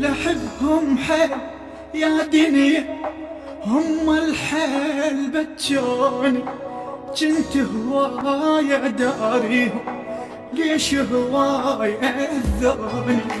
لحبهم حيل يا دنيا هم الحيل بتشوني. جنت هواية داريهم ليش هواي أذوني؟